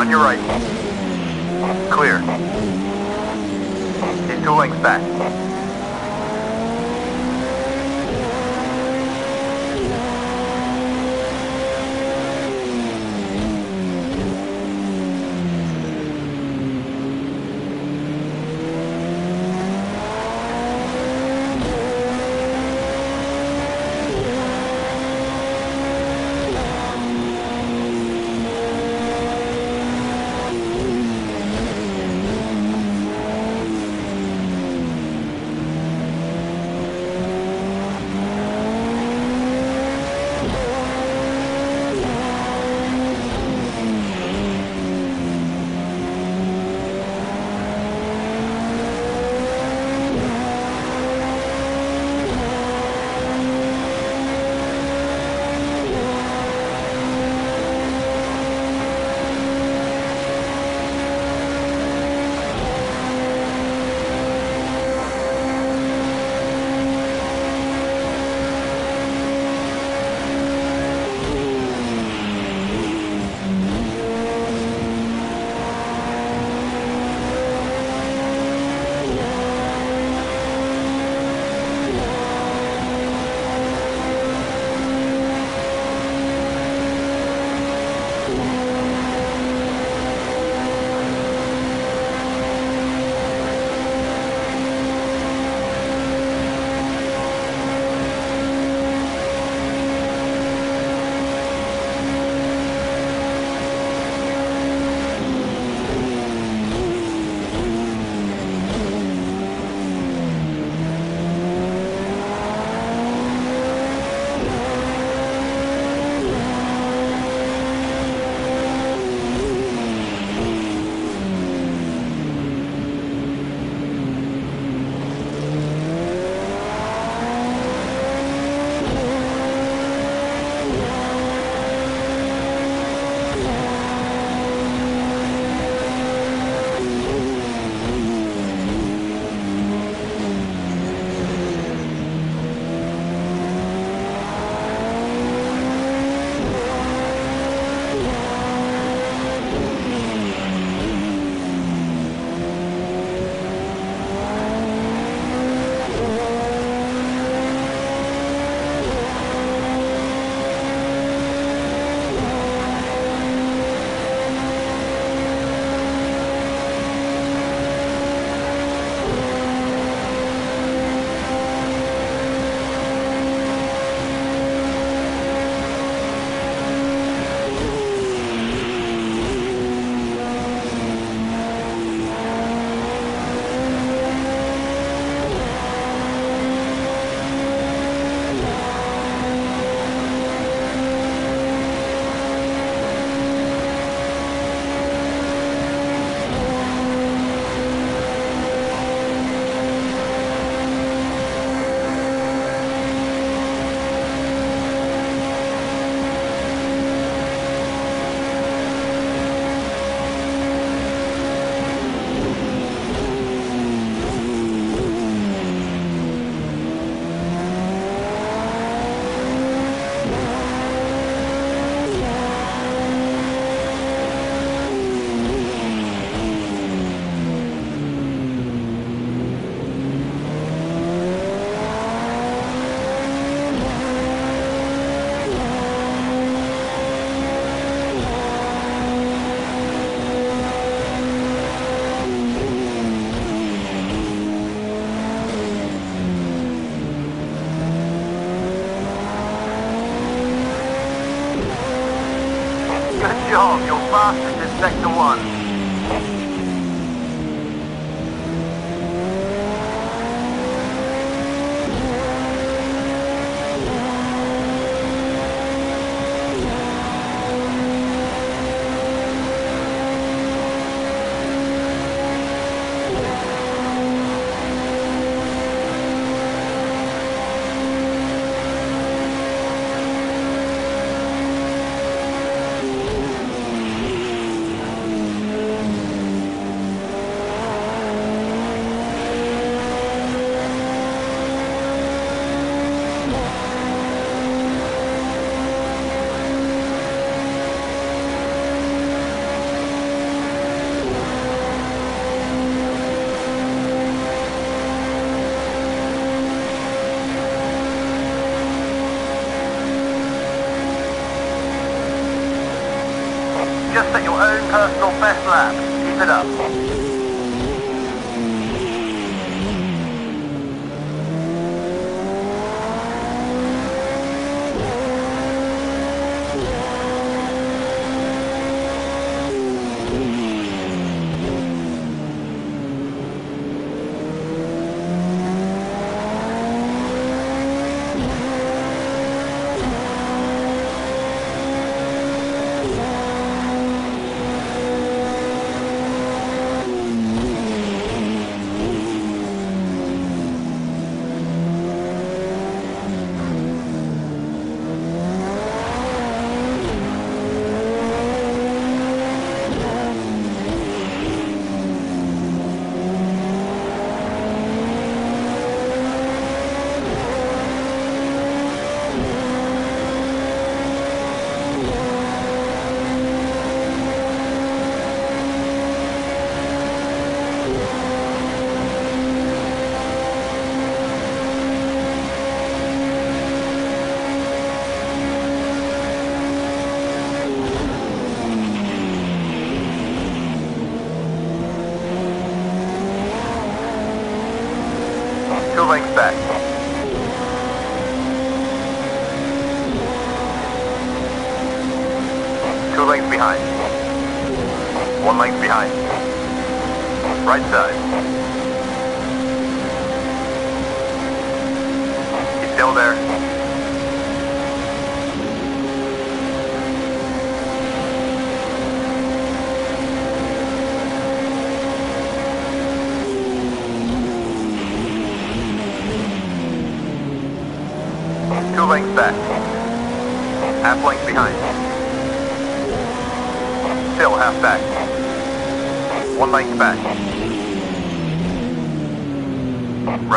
On your right.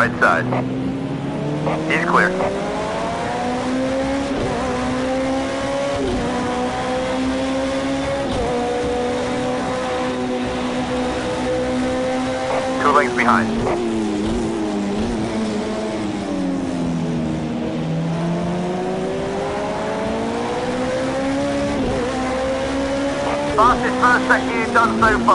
right side. He's clear. Two lengths behind. fastest first sector you've done so far.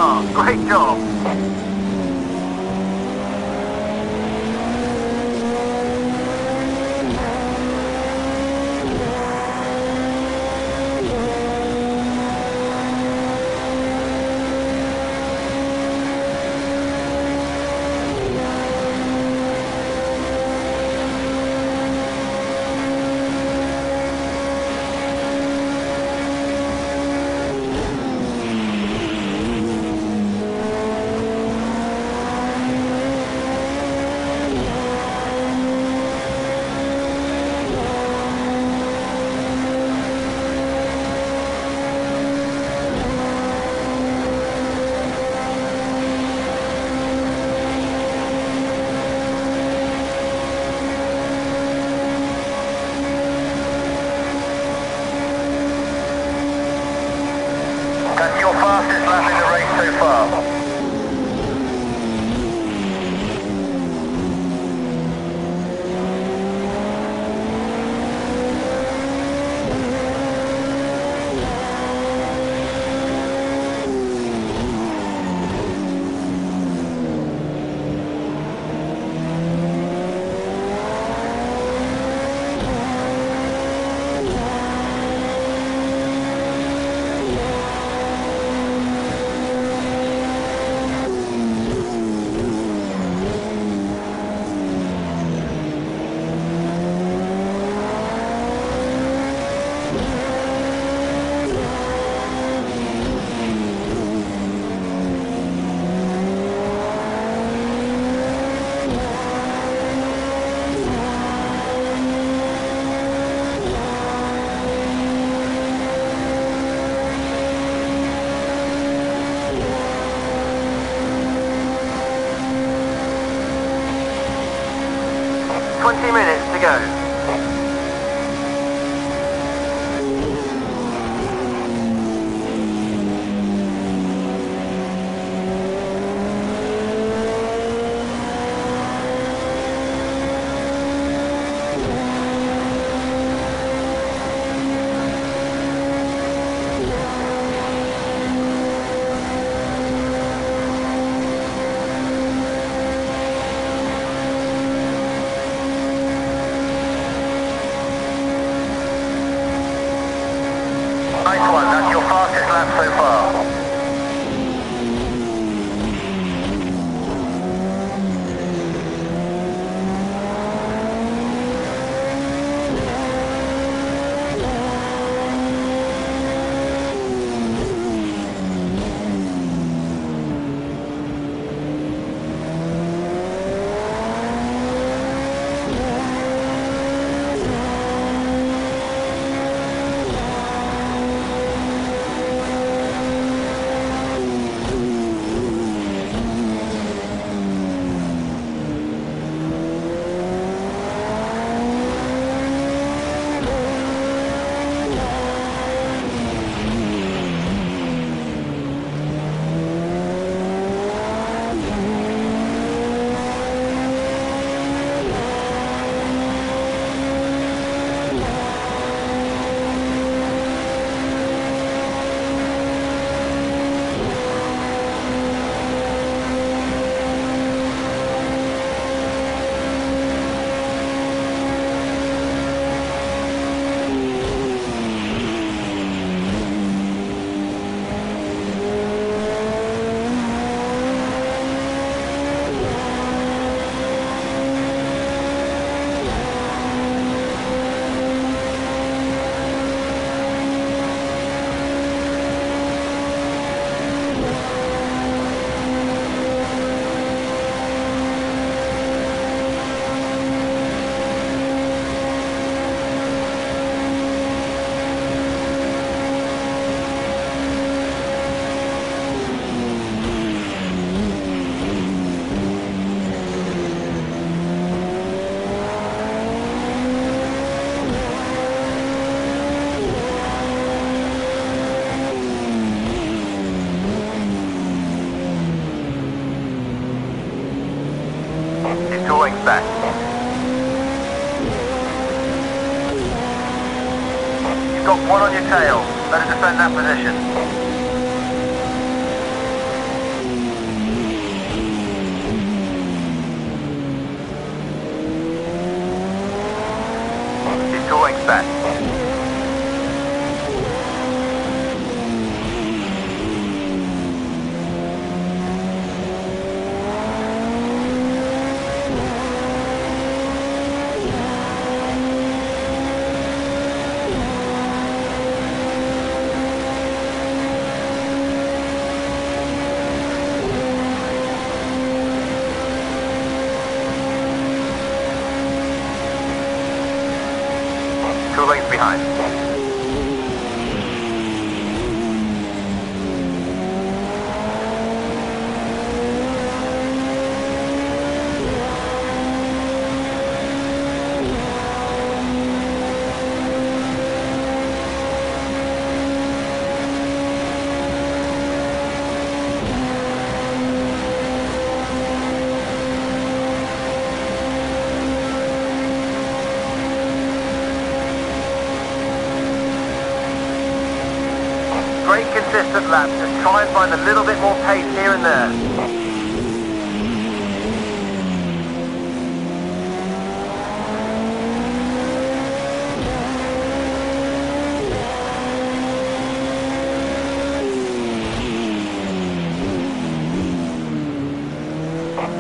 And find a little bit more pace here and there.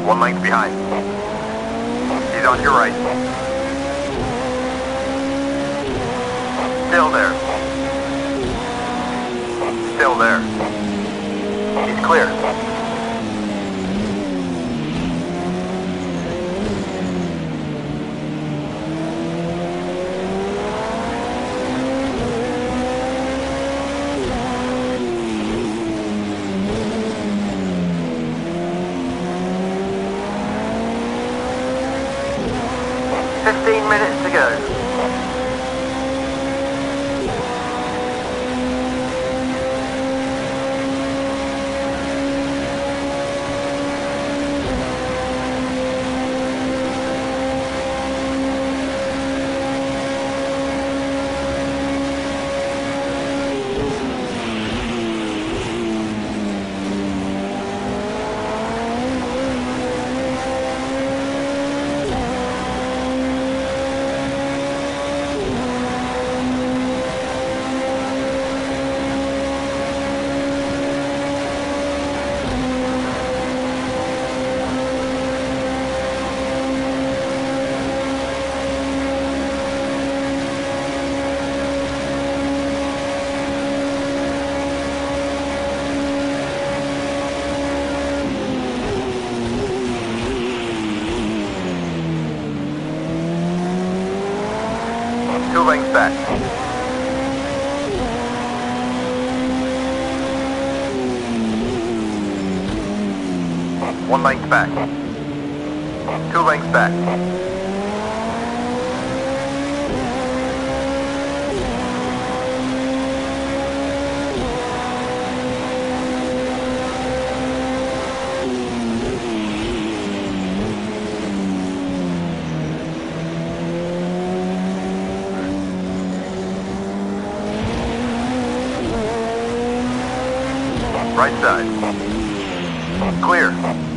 One length behind. He's on your right. Still there. Still there. He's clear. Fifteen minutes to go. Two lengths back. One length back. Two lengths back. Right side. Clear.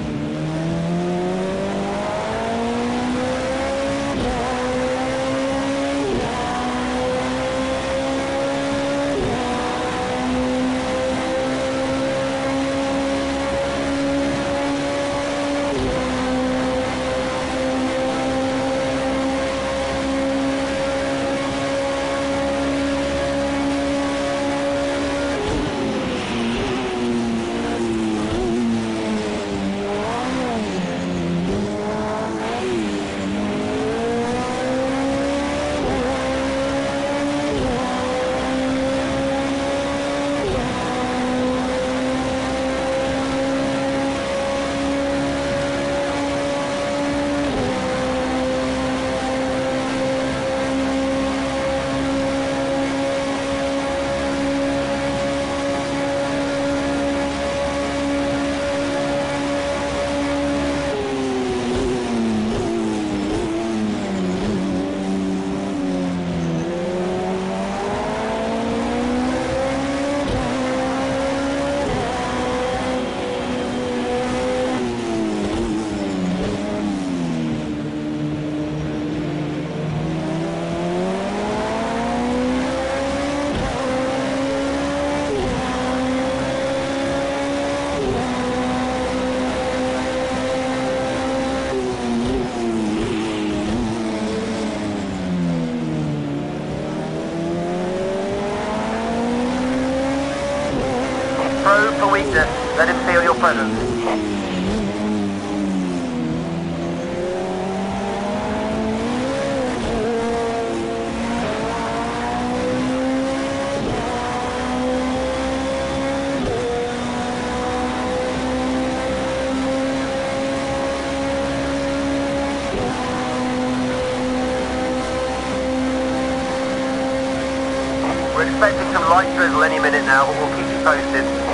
Now, but we'll keep you posted.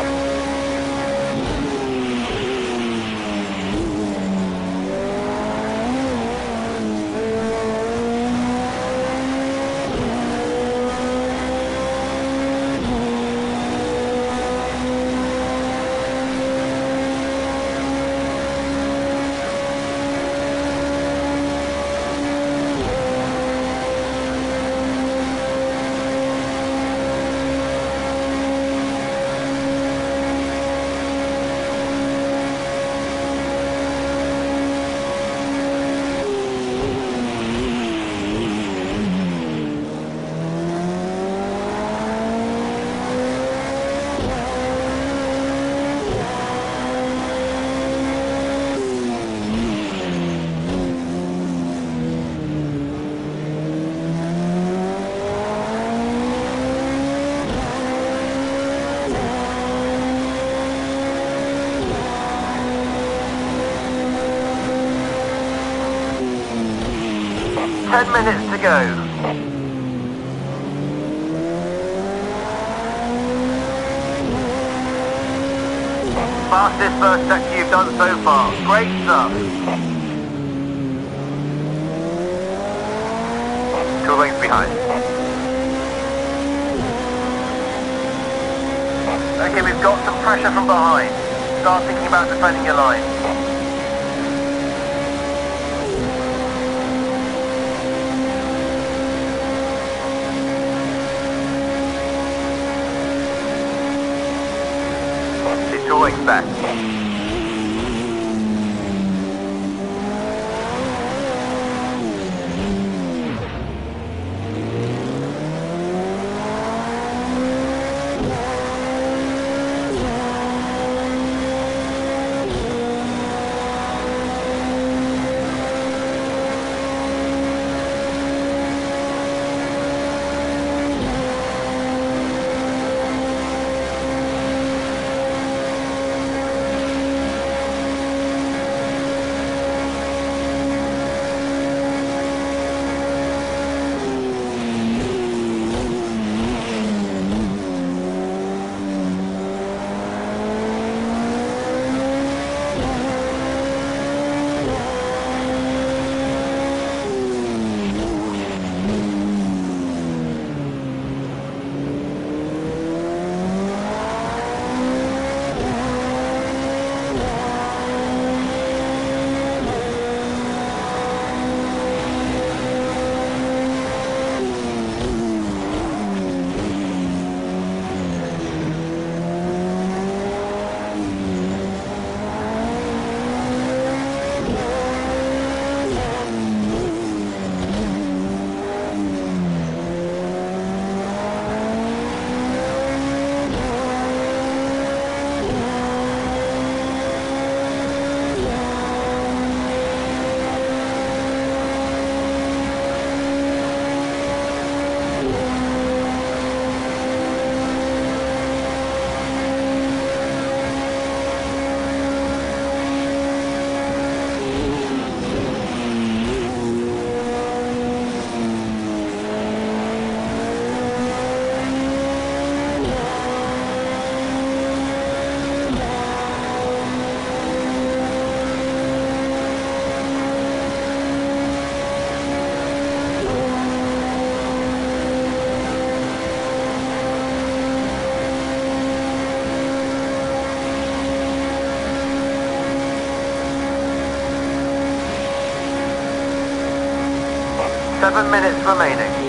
Ten minutes to go. Fastest first sector you've done so far. Great stuff. Two lengths behind. Okay, we've got some pressure from behind. Start thinking about defending your line. Seven minutes remaining.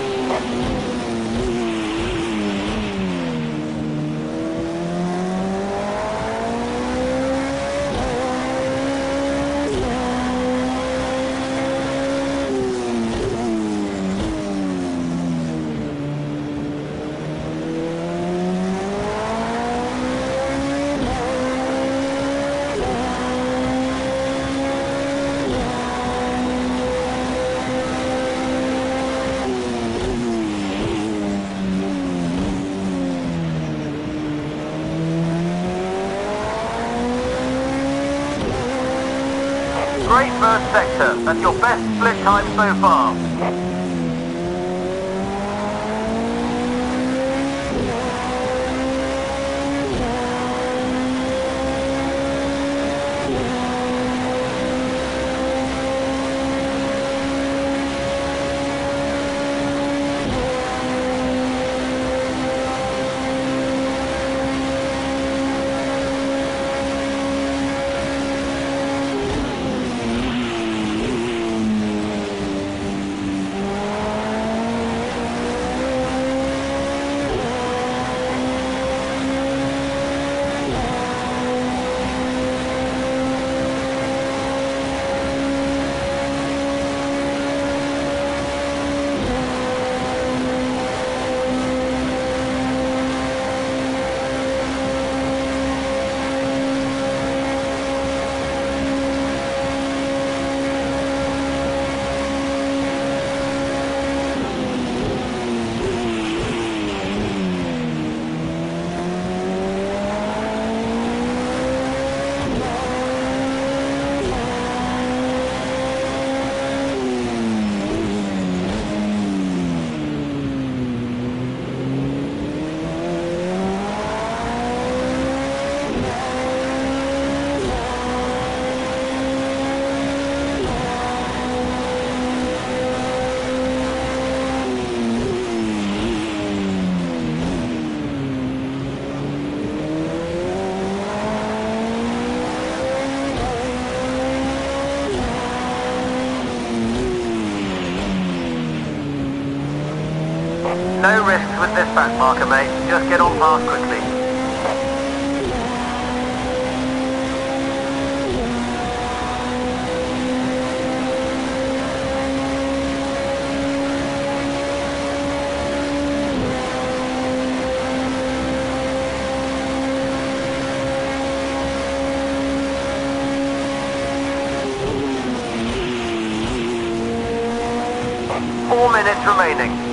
Best split time so far. Back marker, mate. Just get on past quickly. Four minutes remaining.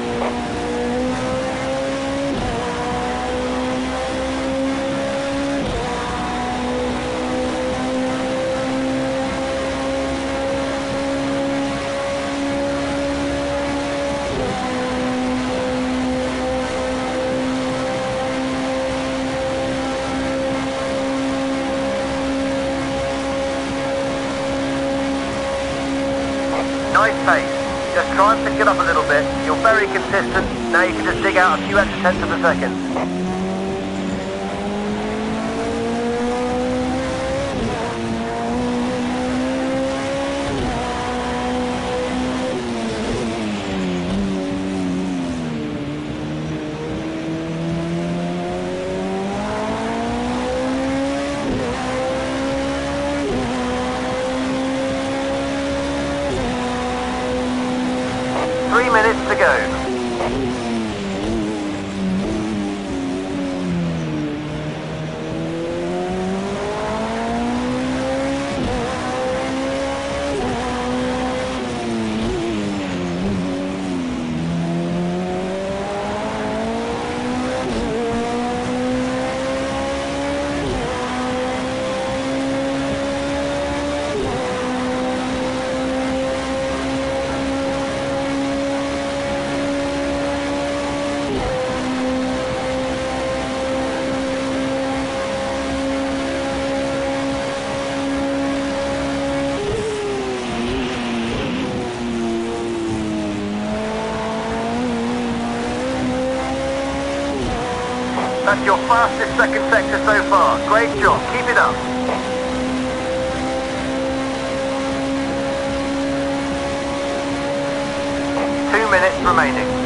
Nice pace. Just try and pick it up a little bit. You're very consistent. Now you can just dig out a few extra tenths of a second. That's your fastest second sector so far. Great job. Keep it up. Two minutes remaining.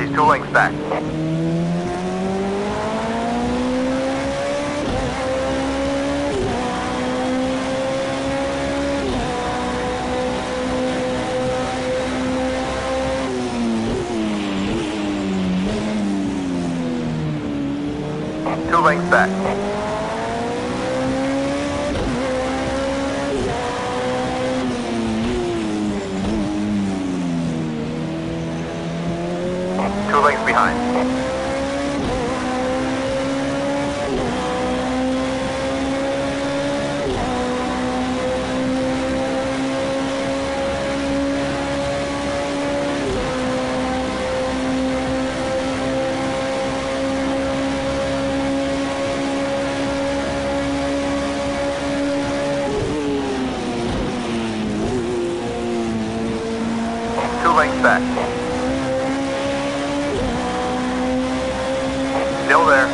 He's two lengths back. two lengths back. Still there.